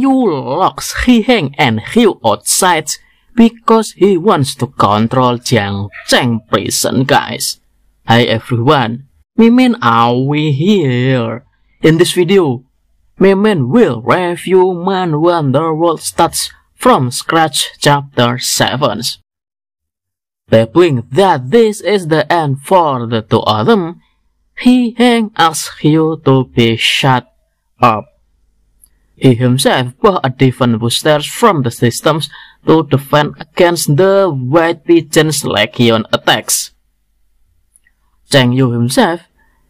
Yu locks Qi Heng and Hugh outside because he wants to control Jiang Cheng prison, guys. Hi everyone, Mimin are we here? In this video, Mimin will review Man Wonderworld Stats from scratch chapter 7. Babbling that this is the end for the two of them, Qi Heng asks you to be shut up. He himself bought different boosters from the systems to defend against the White Pigeon's Legion attacks. Cheng Yu himself,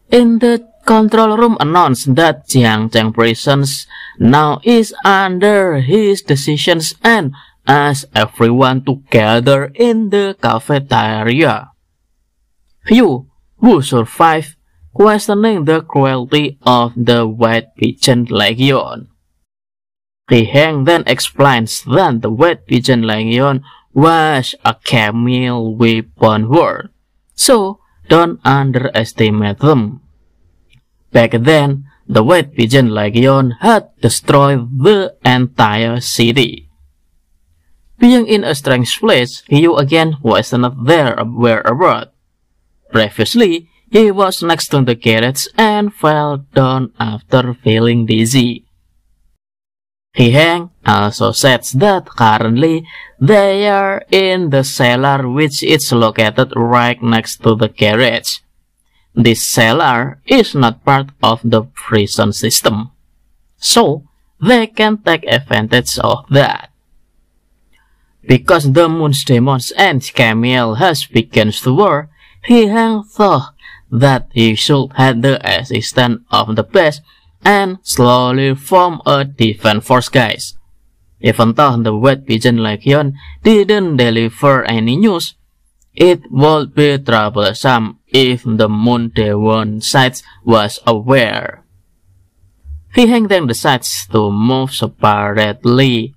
in the control room announced that Jiang Cheng prisons now is under his decisions and asked everyone to gather in the cafeteria. Few who survived questioning the cruelty of the White Pigeon Legion. Qi Heng then explains that the White Pigeon Legion was a camel weapon war, so don't underestimate them. Back then, the White Pigeon Legion had destroyed the entire city. Being in a strange place, Hugh again was not there whereabouts. Previously, he was next to the carriage and fell down after feeling dizzy. Qi Heng also uh, says that currently they are in the cellar which is located right next to the carriage. This cellar is not part of the prison system, so they can take advantage of that. Because the Moon's demons and Camille has begun to war, Qi Heng thought that he should have the assistance of the best and slowly form a defense force guys. Even though the White Pigeon Legion didn't deliver any news, it would be troublesome if the Moon Demon side was aware. He then decides to move separately.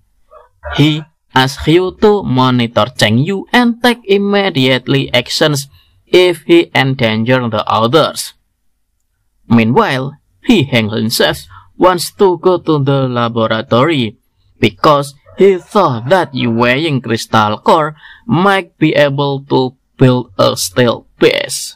He asks Hugh to monitor Cheng Yu and take immediately actions if he endangers the others. Meanwhile, he himself wants to go to the laboratory because he thought that weighing crystal core might be able to build a steel base.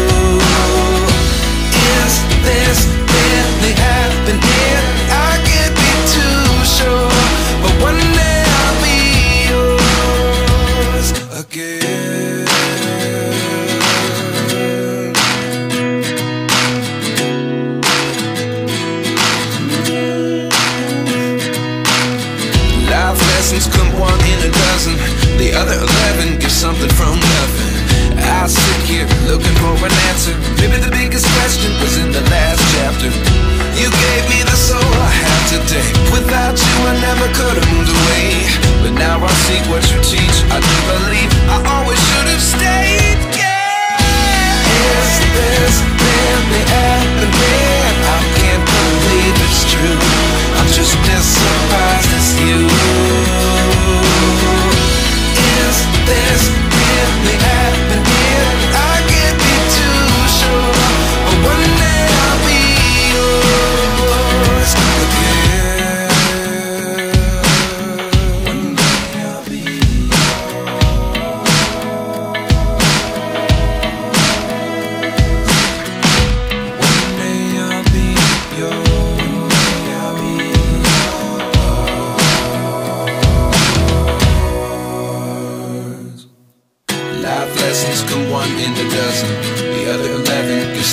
Lessons come one in a dozen. The other eleven get something from nothing. I sit here looking for an answer. Maybe the biggest question was in the last chapter. You gave me the soul I have today. Without you, I never could have moved away. But now I see what you teach. I do believe I always should have stayed. Yeah. Is this really happening?